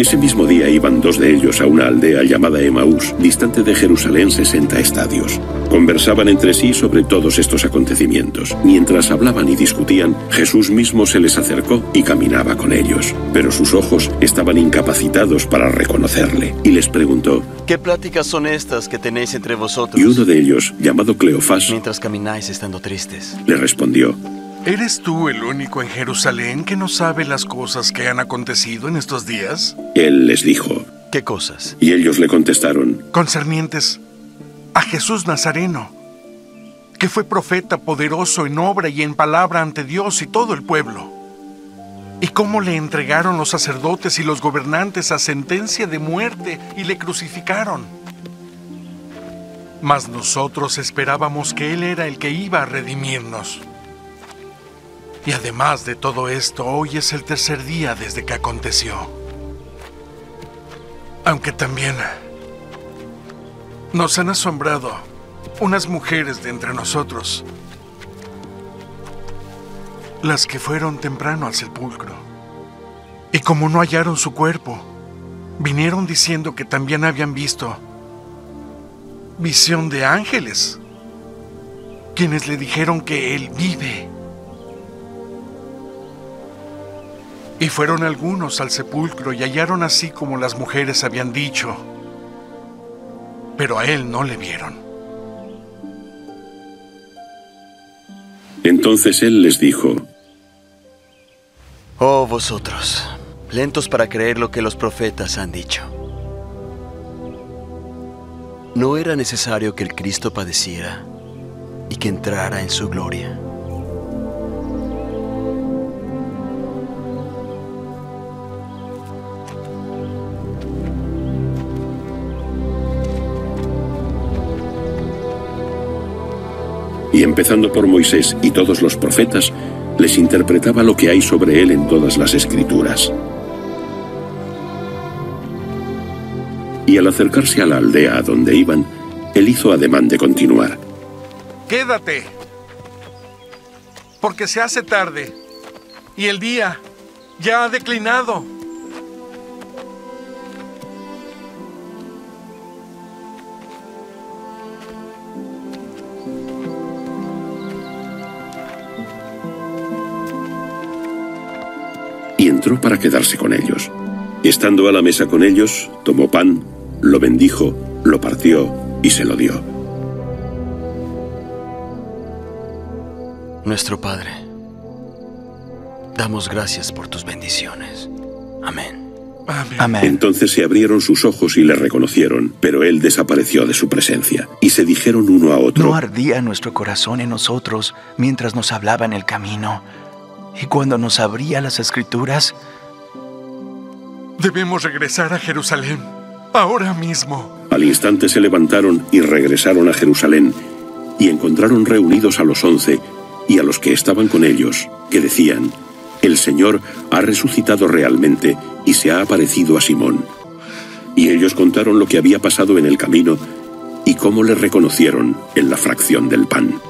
Ese mismo día iban dos de ellos a una aldea llamada Emaús, distante de Jerusalén 60 estadios. Conversaban entre sí sobre todos estos acontecimientos. Mientras hablaban y discutían, Jesús mismo se les acercó y caminaba con ellos. Pero sus ojos estaban incapacitados para reconocerle. Y les preguntó, ¿Qué pláticas son estas que tenéis entre vosotros? y uno de ellos, llamado Cleofás, Mientras camináis estando tristes. le respondió, ¿Eres tú el único en Jerusalén que no sabe las cosas que han acontecido en estos días? Él les dijo, ¿Qué cosas? y ellos le contestaron, Concernientes a Jesús Nazareno, que fue profeta poderoso en obra y en palabra ante Dios y todo el pueblo. Y cómo le entregaron los sacerdotes y los gobernantes a sentencia de muerte y le crucificaron. Mas nosotros esperábamos que Él era el que iba a redimirnos. Y además de todo esto, hoy es el tercer día desde que aconteció. Aunque también nos han asombrado unas mujeres de entre nosotros, las que fueron temprano al sepulcro. Y como no hallaron su cuerpo, vinieron diciendo que también habían visto visión de ángeles, quienes le dijeron que Él vive. Y fueron algunos al sepulcro y hallaron así como las mujeres habían dicho, pero a Él no le vieron. entonces él les dijo, Oh vosotros, lentos para creer lo que los profetas han dicho. ¿No era necesario que el Cristo padeciera y que entrara en su gloria? Y empezando por Moisés y todos los profetas, les interpretaba lo que hay sobre él en todas las escrituras. Y al acercarse a la aldea a donde iban, él hizo ademán de continuar. Quédate, porque se hace tarde y el día ya ha declinado. Para quedarse con ellos. Estando a la mesa con ellos, tomó pan, lo bendijo, lo partió y se lo dio. Nuestro Padre, damos gracias por tus bendiciones. Amén. Amén. Amén. Entonces se abrieron sus ojos y le reconocieron, pero él desapareció de su presencia. Y se dijeron uno a otro, ¿No ardía nuestro corazón en nosotros mientras nos hablaba en el camino? Y cuando nos abría las escrituras, Debemos regresar a Jerusalén ahora mismo. Al instante se levantaron y regresaron a Jerusalén, y encontraron reunidos a los once y a los que estaban con ellos, que decían, El Señor ha resucitado realmente y se ha aparecido a Simón. Y ellos contaron lo que había pasado en el camino y cómo le reconocieron en la fracción del pan.